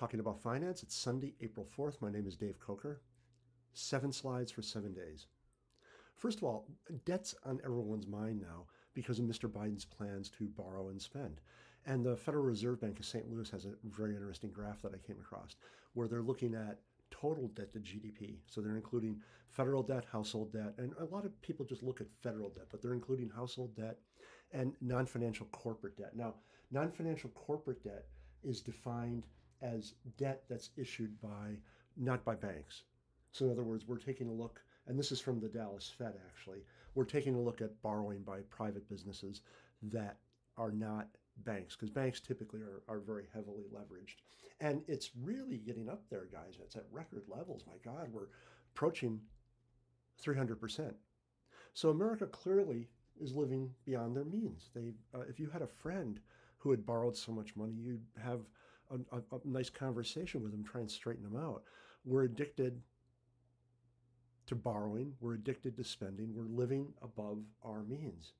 talking about finance. It's Sunday, April 4th. My name is Dave Coker. Seven slides for seven days. First of all, debt's on everyone's mind now because of Mr. Biden's plans to borrow and spend. And the Federal Reserve Bank of St. Louis has a very interesting graph that I came across where they're looking at total debt to GDP. So they're including federal debt, household debt, and a lot of people just look at federal debt, but they're including household debt and non financial corporate debt. Now, non financial corporate debt is defined as debt that's issued by not by banks. So in other words, we're taking a look, and this is from the Dallas Fed actually, we're taking a look at borrowing by private businesses that are not banks, because banks typically are, are very heavily leveraged. And it's really getting up there, guys. It's at record levels. My God, we're approaching 300%. So America clearly is living beyond their means. They, uh, if you had a friend who had borrowed so much money, you'd have a, a, a nice conversation with them, try and straighten them out. We're addicted to borrowing. We're addicted to spending. We're living above our means.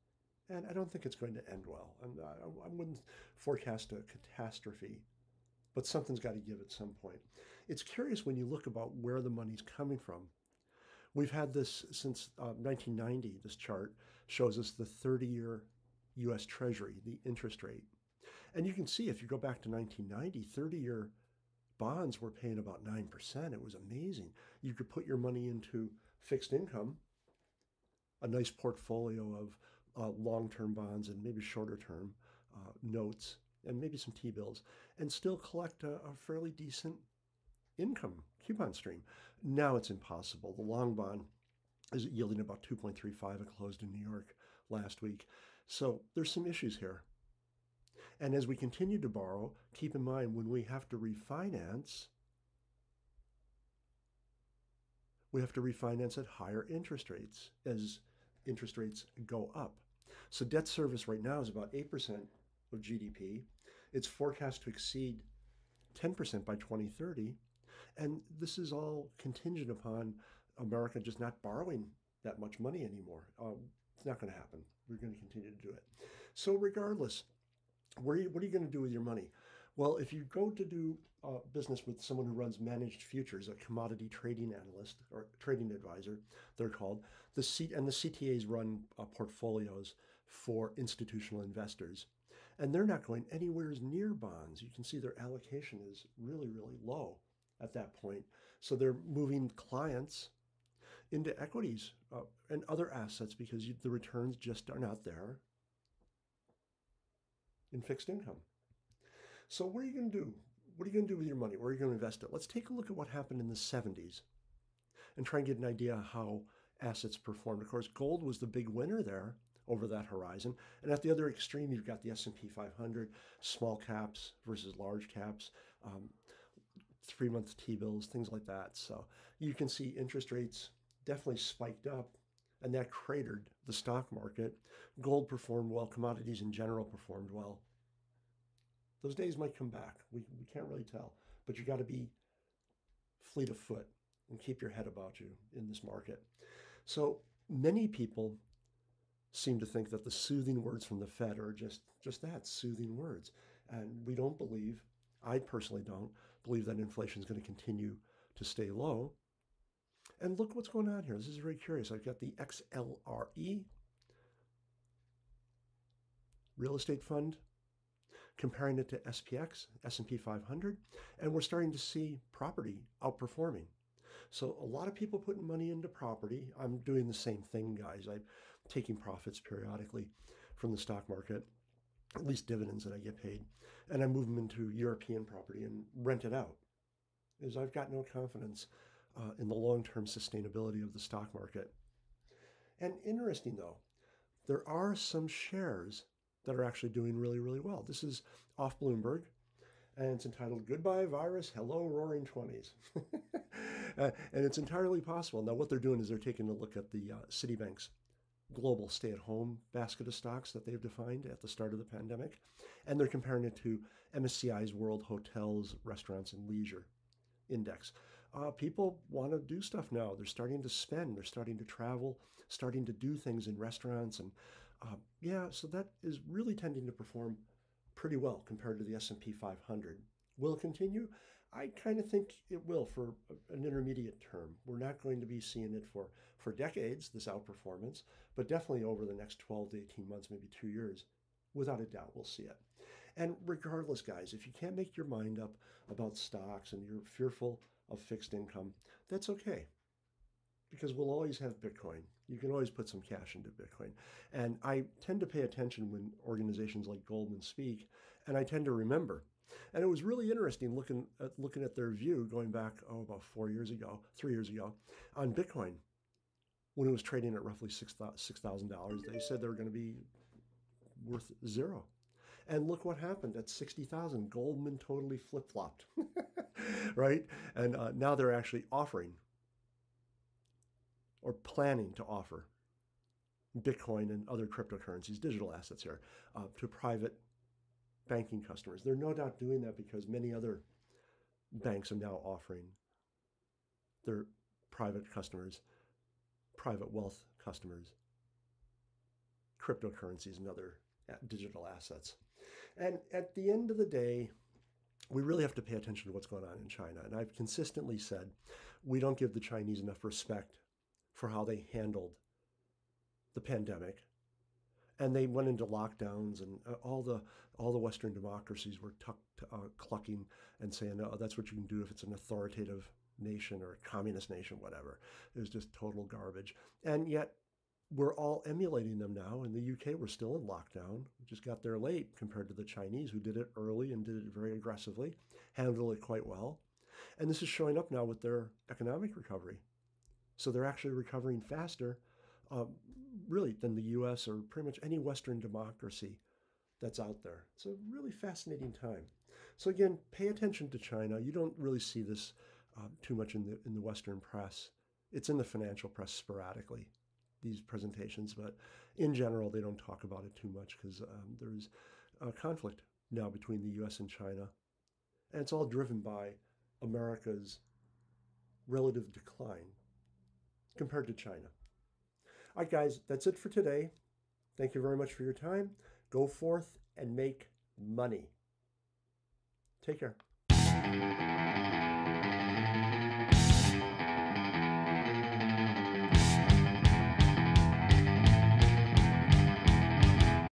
And I don't think it's going to end well. And I, I wouldn't forecast a catastrophe, but something's got to give at some point. It's curious when you look about where the money's coming from. We've had this since uh, 1990. This chart shows us the 30 year US Treasury, the interest rate. And you can see if you go back to 1990, 30 year bonds were paying about 9%. It was amazing. You could put your money into fixed income, a nice portfolio of uh, long term bonds and maybe shorter term uh, notes and maybe some T bills and still collect a, a fairly decent income coupon stream. Now it's impossible. The long bond is yielding about 2.35. It closed in New York last week. So there's some issues here. And as we continue to borrow, keep in mind when we have to refinance, we have to refinance at higher interest rates as interest rates go up. So debt service right now is about 8% of GDP. It's forecast to exceed 10% by 2030. And this is all contingent upon America just not borrowing that much money anymore. Um, it's not going to happen. We're going to continue to do it. So, regardless, what are you, what are you going to do with your money? Well, if you go to do uh, business with someone who runs managed futures, a commodity trading analyst or trading advisor, they're called, the C- and the CTAs run uh, portfolios for institutional investors. And they're not going anywhere near bonds. You can see their allocation is really, really low at that point. So they're moving clients into equities uh, and other assets because you, the returns just are not there in fixed income. So what are you going to do? What are you going to do with your money? Where are you going to invest it? Let's take a look at what happened in the 70s and try and get an idea how assets performed. Of course, gold was the big winner there over that horizon. And at the other extreme, you've got the S&P 500, small caps versus large caps, um, three-month T-bills, things like that. So you can see interest rates definitely spiked up and that cratered the stock market. Gold performed well, commodities in general performed well. Those days might come back. We, we can't really tell, but you got to be fleet of foot and keep your head about you in this market. So many people seem to think that the soothing words from the Fed are just just that soothing words, and we don't believe. I personally don't believe that inflation is going to continue to stay low. And look what's going on here. This is very curious. I've got the XLRE real estate fund comparing it to SPX, S&P 500, and we're starting to see property outperforming. So a lot of people putting money into property. I'm doing the same thing, guys. I'm taking profits periodically from the stock market, at least dividends that I get paid, and I move them into European property and rent it out. Is I've got no confidence uh, in the long-term sustainability of the stock market. And interesting though, there are some shares that are actually doing really, really well. This is off Bloomberg, and it's entitled Goodbye Virus, Hello Roaring 20s. uh, and it's entirely possible. Now, what they're doing is they're taking a look at the uh, Citibank's global stay at home basket of stocks that they've defined at the start of the pandemic, and they're comparing it to MSCI's World Hotels, Restaurants, and Leisure Index. Uh, people want to do stuff now. They're starting to spend. They're starting to travel, starting to do things in restaurants, and uh, yeah, so that is really tending to perform pretty well compared to the S&P 500. Will it continue? I kind of think it will for an intermediate term. We're not going to be seeing it for, for decades, this outperformance, but definitely over the next 12 to 18 months, maybe two years, without a doubt, we'll see it. And regardless, guys, if you can't make your mind up about stocks and you're fearful of fixed income, that's okay. Because we'll always have Bitcoin. You can always put some cash into Bitcoin. And I tend to pay attention when organizations like Goldman speak, and I tend to remember and it was really interesting looking at, looking at their view going back, oh, about four years ago, three years ago, on Bitcoin. When it was trading at roughly $6,000, they said they were going to be worth zero. And look what happened at 60,000. Goldman totally flip flopped, right? And uh, now they're actually offering or planning to offer Bitcoin and other cryptocurrencies, digital assets here, uh, to private banking customers. They're no doubt doing that because many other banks are now offering their private customers, private wealth customers, cryptocurrencies and other digital assets. And at the end of the day, we really have to pay attention to what's going on in China. And I've consistently said we don't give the Chinese enough respect for how they handled the pandemic. And they went into lockdowns and uh, all the all the western democracies were tuck, uh, clucking and saying oh that's what you can do if it's an authoritative nation or a communist nation whatever. It was just total garbage. And yet we're all emulating them now in the uk we're still in lockdown we just got there late compared to the chinese who did it early and did it very aggressively handled it quite well and this is showing up now with their economic recovery so they're actually recovering faster um, really than the US or pretty much any Western democracy that's out there. It's a really fascinating time. So again, pay attention to China. You don't really see this um, too much in the in the Western press. It's in the financial press sporadically, these presentations, but in general, they don't talk about it too much because um, there's a conflict now between the U.S. and China, and it's all driven by America's relative decline compared to China. All right, guys, that's it for today. Thank you very much for your time. Go forth and make money. Take care.